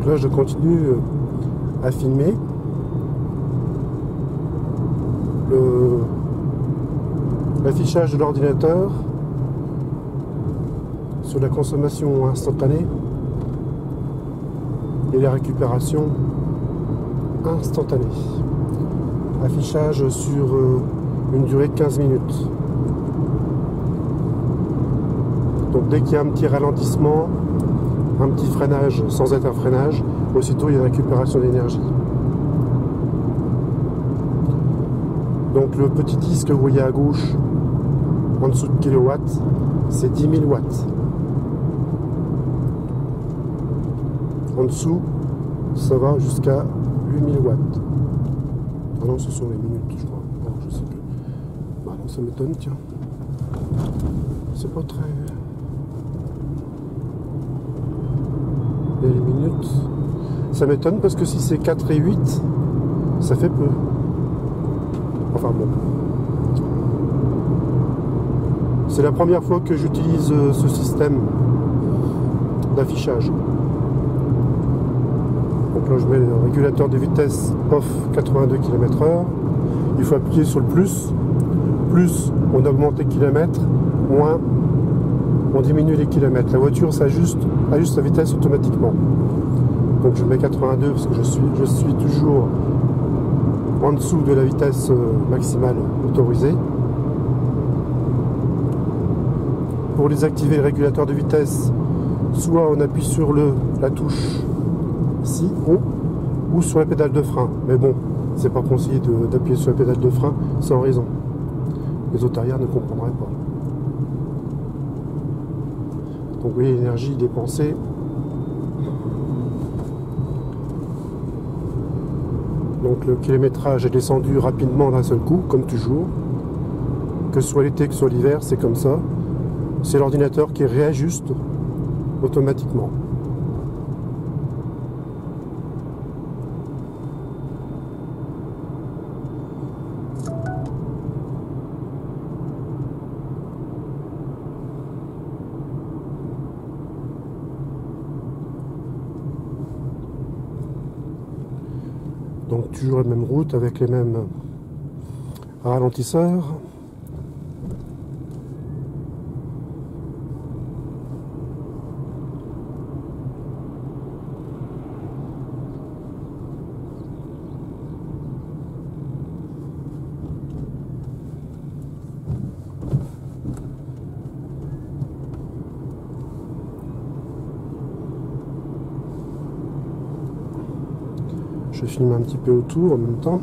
Donc là, je continue euh, à filmer. L'affichage de l'ordinateur sur la consommation instantanée et la récupération instantanée. Affichage sur euh, une durée de 15 minutes. Donc dès qu'il y a un petit ralentissement, un petit freinage sans être un freinage, aussitôt il y a récupération d'énergie. Donc le petit disque que vous voyez à gauche, en dessous de kilowatts, c'est 10 000 watts. En dessous, ça va jusqu'à 8000 watts. Ah non, ce sont les minutes, je crois. Non, je sais plus. Bah non, ça m'étonne, tiens. C'est pas très... Les minutes... Ça m'étonne parce que si c'est 4 et 8, ça fait peu. Enfin bon. C'est la première fois que j'utilise euh, ce système d'affichage. Donc là je mets le régulateur de vitesse off 82 km/h. Il faut appuyer sur le plus. Plus on augmente les kilomètres, moins on diminue les kilomètres. La voiture s'ajuste ajuste sa vitesse automatiquement. Donc je mets 82 parce que je suis, je suis toujours en dessous de la vitesse euh, maximale autorisée. Pour désactiver le régulateur de vitesse, soit on appuie sur le, la touche ici, haut, ou sur la pédale de frein. Mais bon, c'est pas conseillé d'appuyer sur la pédale de frein sans raison. Les arrière ne comprendraient pas. Donc vous voyez l'énergie dépensée Donc le kilométrage est descendu rapidement d'un seul coup, comme toujours. Que ce soit l'été, que ce soit l'hiver, c'est comme ça. C'est l'ordinateur qui réajuste automatiquement. Donc toujours la même route avec les mêmes ralentisseurs. Je un petit peu autour en même temps.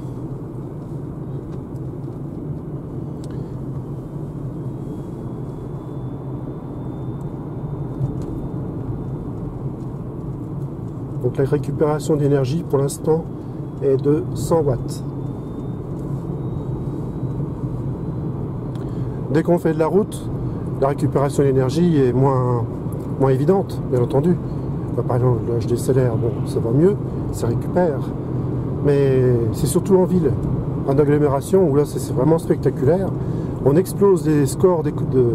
Donc la récupération d'énergie pour l'instant est de 100 watts. Dès qu'on fait de la route, la récupération d'énergie est moins, moins évidente, bien entendu. par exemple, le HDCLR, bon, ça va mieux, ça récupère. Mais c'est surtout en ville, en agglomération, où là c'est vraiment spectaculaire. On explose les scores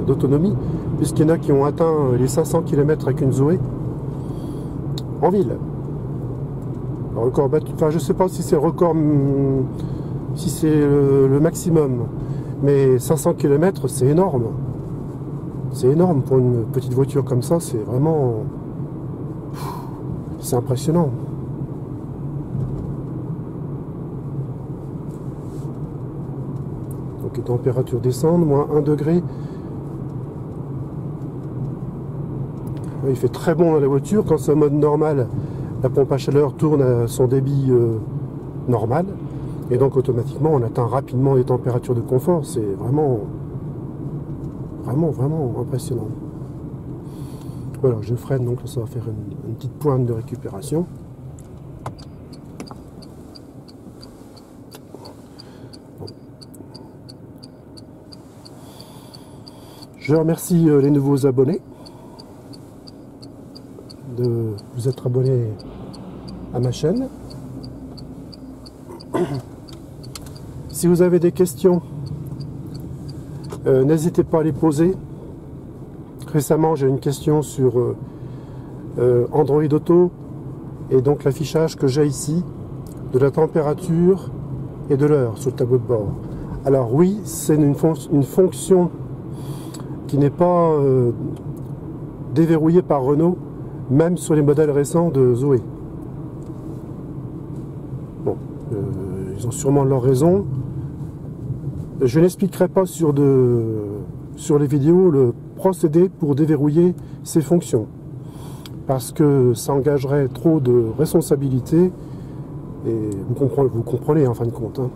d'autonomie, puisqu'il y en a qui ont atteint les 500 km avec une Zoé en ville. record enfin je sais pas si c'est record, hmm, si c'est le, maximum, mais 500 km c'est énorme. C'est énorme pour une petite voiture comme ça, c'est vraiment... C'est impressionnant. Les températures descendent, moins 1 degré. Il fait très bon dans la voiture. Quand c'est en mode normal, la pompe à chaleur tourne à son débit euh, normal. Et donc automatiquement, on atteint rapidement les températures de confort. C'est vraiment, vraiment, vraiment impressionnant. Voilà, je freine, donc ça va faire une petite pointe de récupération. Je remercie euh, les nouveaux abonnés de vous être abonnés à ma chaîne. Si vous avez des questions, euh, n'hésitez pas à les poser. Récemment, j'ai une question sur euh, Android Auto et donc l'affichage que j'ai ici de la température et de l'heure sur le tableau de bord. Alors oui, c'est une, une, fonction qui n'est pas euh, déverrouillée par Renault, même sur les modèles récents de Zoé. Bon, euh, ils ont sûrement leur raison. Je n'expliquerai pas sur, de, sur les vidéos le procédé pour déverrouiller ces fonctions parce que ça engagerait trop de responsabilités et vous comprenez, vous comprenez en fin de compte. Hein.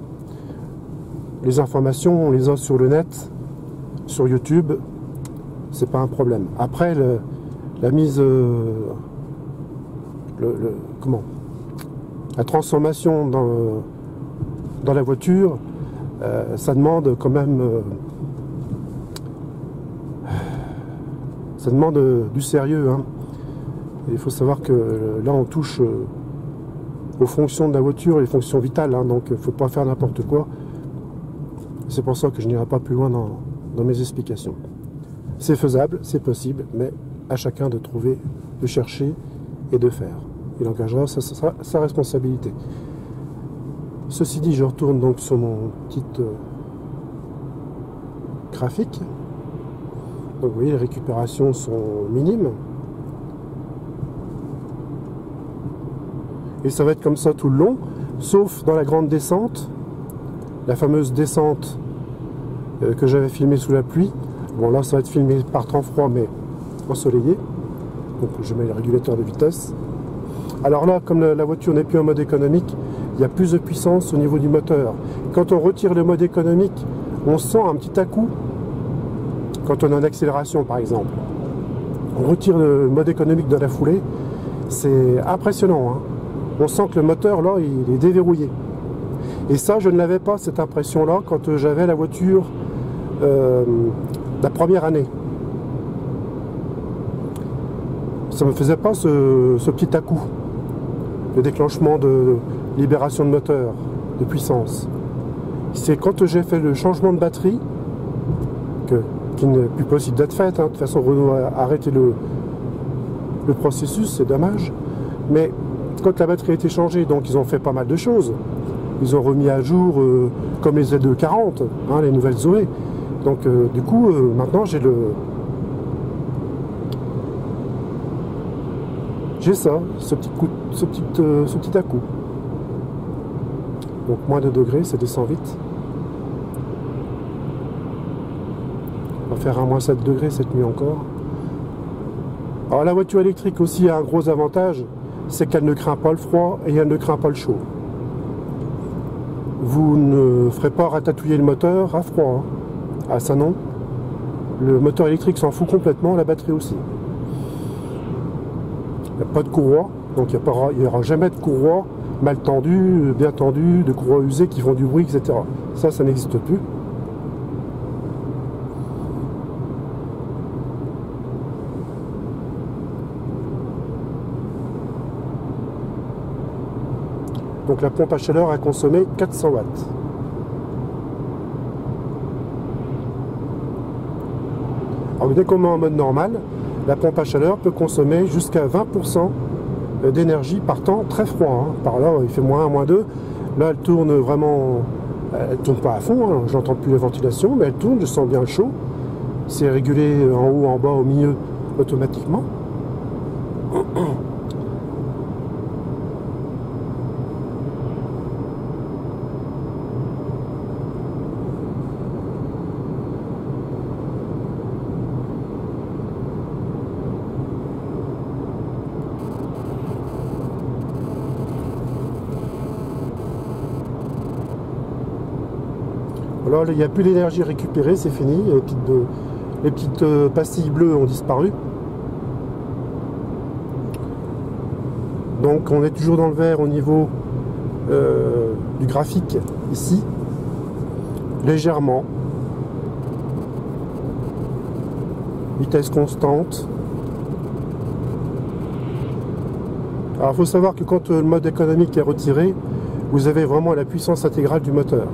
Les informations, on les a sur le net, sur YouTube, c'est pas un problème. Après, la mise, euh, le, comment, la transformation dans, dans la voiture, euh, ça demande quand même, euh, ça demande du sérieux. Hein il faut savoir que là, on touche aux fonctions de la voiture, les fonctions vitales, hein, donc il faut pas faire n'importe quoi. C'est pour ça que je n'irai pas plus loin dans, mes explications. C'est faisable, c'est possible, mais à chacun de trouver, de chercher et de faire. Il engagera sa, sa, responsabilité. Ceci dit, je retourne donc sur mon petit euh, graphique. Donc vous voyez, les récupérations sont minimes. Et ça va être comme ça tout le long, sauf dans la grande descente, la fameuse descente euh, que j'avais filmée sous la pluie. Bon là ça va être filmé par temps froid mais ensoleillé. Donc je mets le régulateur de vitesse. Alors là, comme la voiture n'est plus en mode économique, il y a plus de puissance au niveau du moteur. Quand on retire le mode économique, on sent un petit à-coup, quand on est en accélération par exemple. On retire le mode économique de la foulée, c'est impressionnant. Hein on sent que le moteur là il est déverrouillé. Et ça je ne l'avais pas cette impression là quand j'avais la voiture euh, la première année. Ça ne me faisait pas ce, petit à-coup, le déclenchement de libération de moteur, de puissance. C'est quand j'ai fait le changement de batterie, que, qui n'est plus possible d'être fait, hein. de toute façon Renault a le, processus, c'est dommage, mais quand la batterie a été changée, donc ils ont fait pas mal de choses. Ils ont remis à jour euh, comme les Z240, hein, les nouvelles Zoé. Donc euh, du coup, euh, maintenant j'ai le. J'ai ça, ce petit coup, ce petit, ce petit à coup. Donc moins de degrés, ça descend vite. On va faire un moins 7 degrés cette nuit encore. Alors la voiture électrique aussi a un gros avantage, c'est qu'elle ne craint pas le froid et elle ne craint pas le chaud. Vous ne ferez pas ratatouiller le moteur à froid. Hein. Ah ça non. Le moteur électrique s'en fout complètement, la batterie aussi. Il n'y a pas de courroie, donc il n'y aura jamais de courroie mal tendue, bien tendue, de courroies usées qui font du bruit, etc. Ça, ça n'existe plus. Donc la pompe à chaleur a consommé 400 watts. Dès qu'on met en mode normal, la pompe à chaleur peut consommer jusqu'à 20% d'énergie par temps très froid. Hein. Par là, il fait moins 1, moins 2. Là, elle tourne vraiment... Elle tourne pas à fond, hein. j'entends plus la ventilation, mais elle tourne, je sens bien le chaud. C'est régulé en haut, en bas, au milieu automatiquement. Il n'y a plus d'énergie récupérée, c'est fini. Les petites, euh, pastilles bleues ont disparu. Donc on est toujours dans le vert au niveau euh, du graphique ici, légèrement. Vitesse constante. Alors il faut savoir que quand le mode économique est retiré, vous avez vraiment la puissance intégrale du moteur.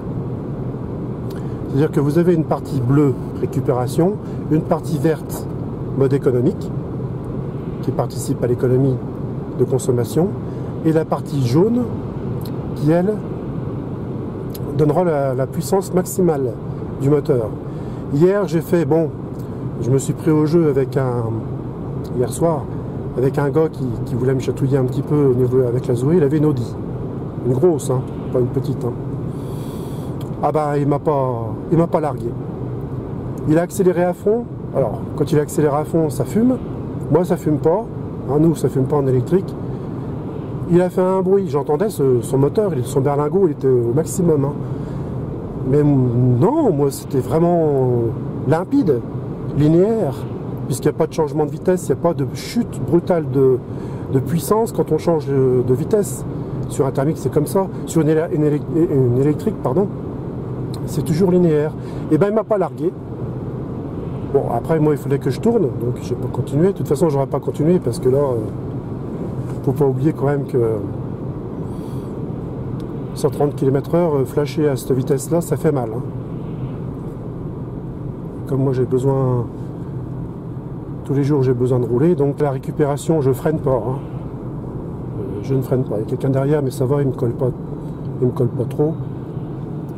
C'est-à-dire que vous avez une partie bleue récupération, une partie verte mode économique qui participe à l'économie de consommation et la partie jaune qui, elle, donnera la, puissance maximale du moteur. Hier, j'ai fait, bon, je me suis pris au jeu avec un, hier soir, avec un gars qui, voulait me chatouiller un petit peu au niveau avec la Zoé, il avait une Audi. Une grosse, hein, pas une petite. Hein. Ah bah il m'a pas. m'a pas largué. Il a accéléré à fond. Alors, quand il a accéléré à fond, ça fume. Moi ça fume pas. Hein, nous, ça fume pas en électrique. Il a fait un bruit, j'entendais son moteur, son berlingot il était au maximum. Hein. Mais non, moi c'était vraiment limpide, linéaire puisqu'il n'y a pas de changement de vitesse, il n'y a pas de chute brutale de, puissance quand on change de, vitesse. Sur un thermique, c'est comme ça. Sur une, électrique, pardon, c'est toujours linéaire. Et eh ben, il m'a pas largué. Bon, après, moi, il fallait que je tourne, donc je n'ai pas continué. De toute façon, j'aurais pas continué parce que là, euh, faut pas oublier quand même que 130 km/h euh, flasher à cette vitesse-là, ça fait mal. Hein. Comme moi, j'ai besoin tous les jours j'ai besoin de rouler, donc la récupération je freine pas. Hein. Euh, je ne freine pas. Il y a quelqu'un derrière, mais ça va, il me colle pas, il me colle pas trop.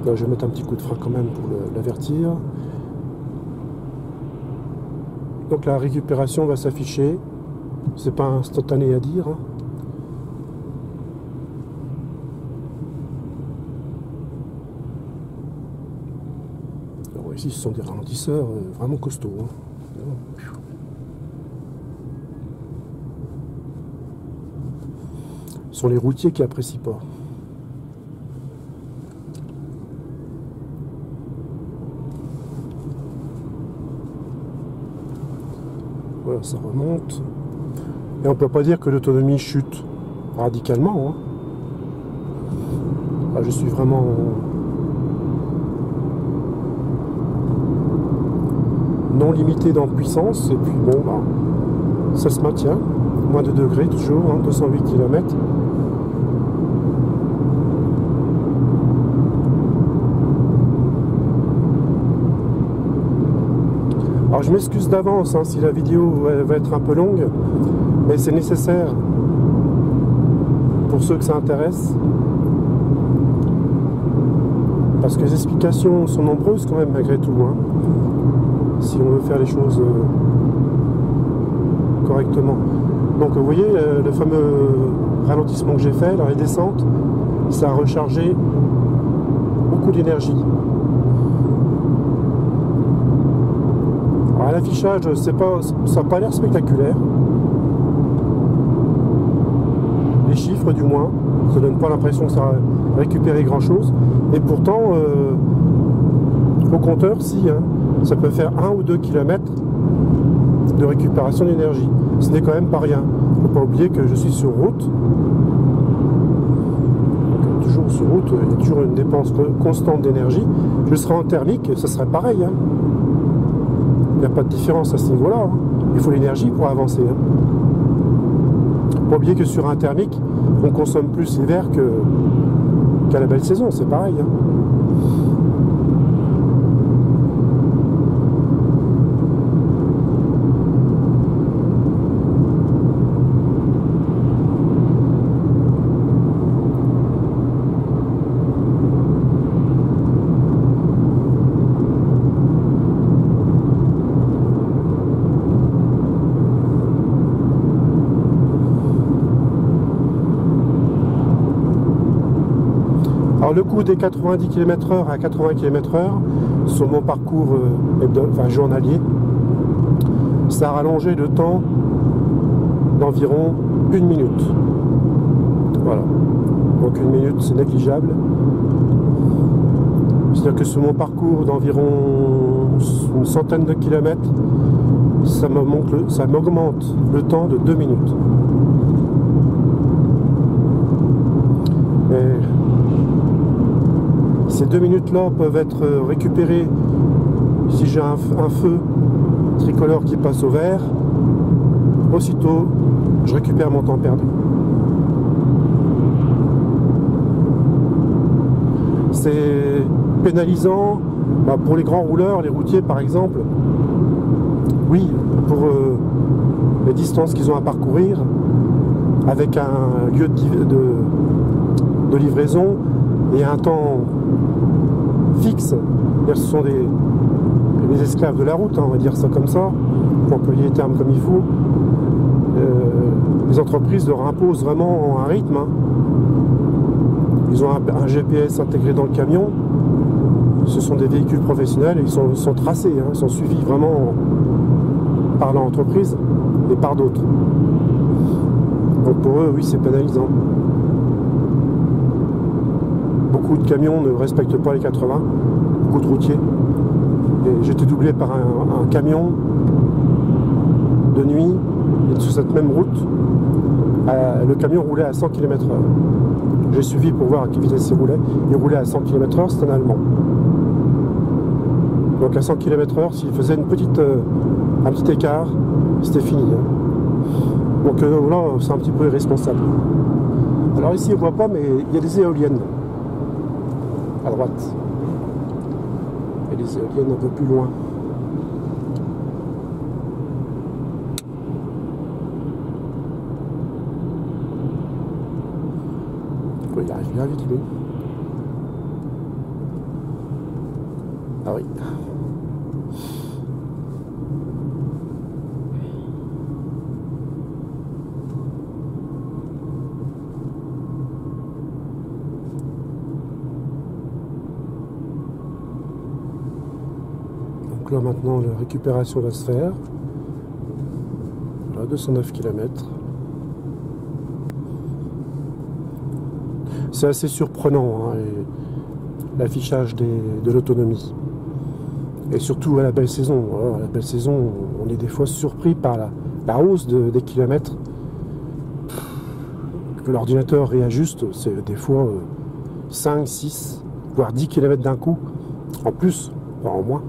Je vais mettre un petit coup de frein quand même pour l'avertir. Donc la récupération va s'afficher. C'est pas instantané à dire. Hein. Alors ici, ce sont des ralentisseurs euh, vraiment costauds. Hein. sont les routiers qui apprécient pas. Ça remonte. Et on peut pas dire que l'autonomie chute radicalement. Hein. Je suis vraiment non limité dans puissance et puis bon bah, ça se maintient moins de degrés toujours 208 hein, km je m'excuse d'avance hein, si la vidéo va être un peu longue, mais c'est nécessaire pour ceux que ça intéresse. Parce que les explications sont nombreuses quand même malgré tout. Hein, si on veut faire les choses euh, correctement. Donc vous voyez euh, le fameux ralentissement que j'ai fait dans les descentes, ça a rechargé beaucoup d'énergie. L'affichage, pas, ça n'a pas l'air spectaculaire. Les chiffres, du moins, ça donne pas l'impression que ça a récupéré grand chose. Et pourtant, euh, au compteur, si, hein, ça peut faire 1 ou 2 km de récupération d'énergie. Ce n'est quand même pas rien. Il ne faut pas oublier que je suis sur route. toujours sur route, il y a toujours une dépense constante d'énergie. Je serais en thermique, ça serait pareil. Hein. N'y a pas de différence à ce niveau-là. Hein. Il faut l'énergie pour avancer. Hein. Pas oublier que sur un thermique, on consomme plus l'hiver qu'à la belle saison, c'est pareil. Hein. le coup des 90 km/h à 80 km/h sur mon parcours euh, journalier, ça a rallongé le temps d'environ une minute. Voilà. Donc une minute, c'est négligeable. C'est-à-dire que sur mon parcours d'environ une centaine de kilomètres, ça m'augmente le temps de deux minutes. Et ces deux minutes-là peuvent être récupérées si j'ai un, feu tricolore qui passe au vert. Aussitôt, je récupère mon temps perdu. C'est pénalisant bah, pour les grands rouleurs, les routiers par exemple. Oui, pour euh, les distances qu'ils ont à parcourir, avec un lieu de, livraison et un temps fixe. Ce sont des, esclaves de la route, hein, on va dire ça comme ça, pour employer les termes comme il faut. Euh, les entreprises leur imposent vraiment un rythme. Hein. Ils ont un, GPS intégré dans le camion. Ce sont des véhicules professionnels et ils sont, tracés, hein. ils sont suivis vraiment par l'entreprise et par d'autres. Donc pour eux, oui, c'est pénalisant. De camions ne respectent pas les 80, beaucoup de routiers. J'étais doublé par un, camion de nuit, et sur cette même route, euh, le camion roulait à 100 km/h. J'ai suivi pour voir à quelle vitesse il roulait. Il roulait à 100 km/h, c'est un Allemand. Donc à 100 km/h, s'il faisait une petite, euh, un petit écart, c'était fini. Hein. Donc euh, là, c'est un petit peu irresponsable. Alors ici, on ne voit pas, mais il y a des éoliennes à droite. Et des éoliennes un peu plus loin. il arrive bien vite lui. Maintenant la récupération va se faire. Voilà, 209 km. C'est assez surprenant hein, l'affichage de l'autonomie. Et surtout à la belle saison. À la belle saison, on est des fois surpris par la, hausse des kilomètres que l'ordinateur réajuste. C'est des fois 5, euh, 6, voire 10 km d'un coup, en plus, en moins.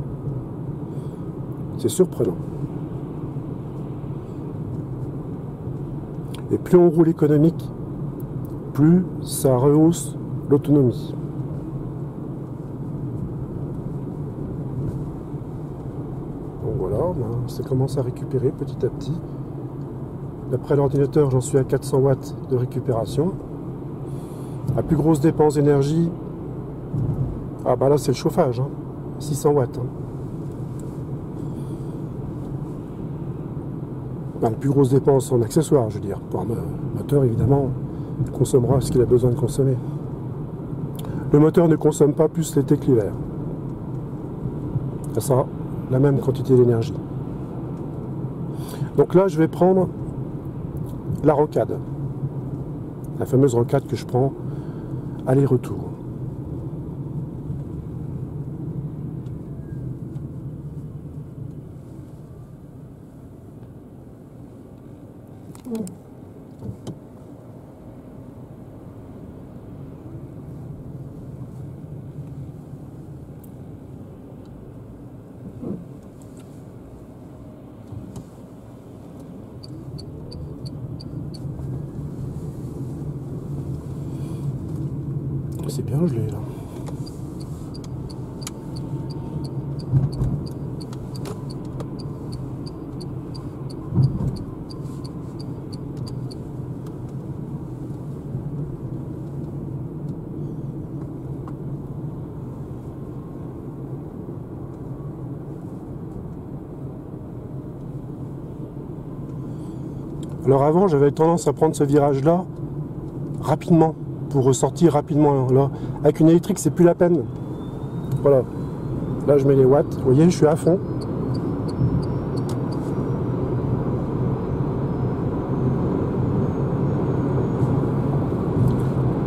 C'est surprenant. Et plus on roule économique, plus ça rehausse l'autonomie. Donc voilà, ça commence à récupérer petit à petit. D'après l'ordinateur, j'en suis à 400 watts de récupération. La plus grosse dépense d'énergie, ah bah là c'est le chauffage, 600 hein. watts. Hein. La plus grosse dépense en accessoires, je veux dire. Pour un moteur, évidemment, consommera ce qu'il a besoin de consommer. Le moteur ne consomme pas plus l'été que l'hiver. Ça sera la même quantité d'énergie. Donc là, je vais prendre la rocade. La fameuse rocade que je prends aller-retour. C'est bien gelé là. Alors avant, j'avais tendance à prendre ce virage-là rapidement pour ressortir rapidement. Là, avec une électrique, c'est plus la peine. Voilà. Là, je mets les watts. Vous voyez, je suis à fond.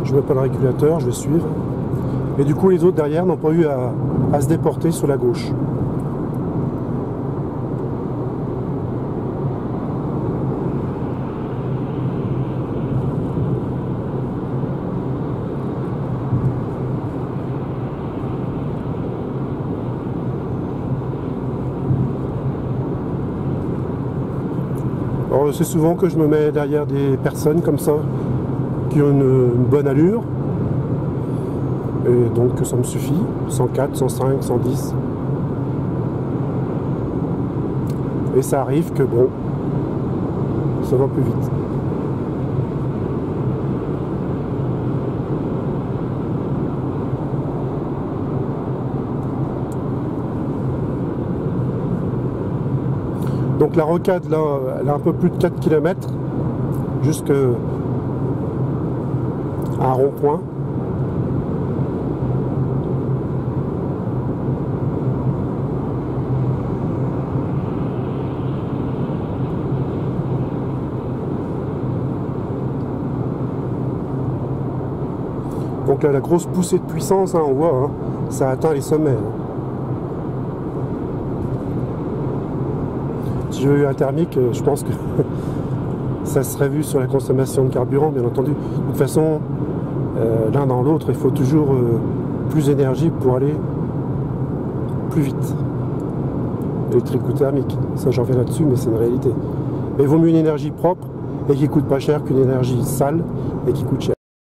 Je mets pas le régulateur, je vais suivre. Et du coup, les autres derrière n'ont pas eu à se déporter sur la gauche. C'est souvent que je me mets derrière des personnes comme ça, qui ont une, bonne allure. Et donc ça me suffit. 104, 105, 110. Et ça arrive que bon, ça va plus vite. La rocade là, elle a un peu plus de 4 km jusqu'à un rond-point. Donc là, la grosse poussée de puissance, hein, on voit, hein, ça atteint les sommets. Hein. Si j'avais eu un thermique, euh, je pense que ça serait vu sur la consommation de carburant, bien entendu. De toute façon, euh, l'un dans l'autre, il faut toujours euh, plus d'énergie pour aller plus vite. Électrique ou thermique, ça j'en reviens là-dessus, mais c'est une réalité. Mais il vaut mieux une énergie propre et qui coûte pas cher qu'une énergie sale et qui coûte cher.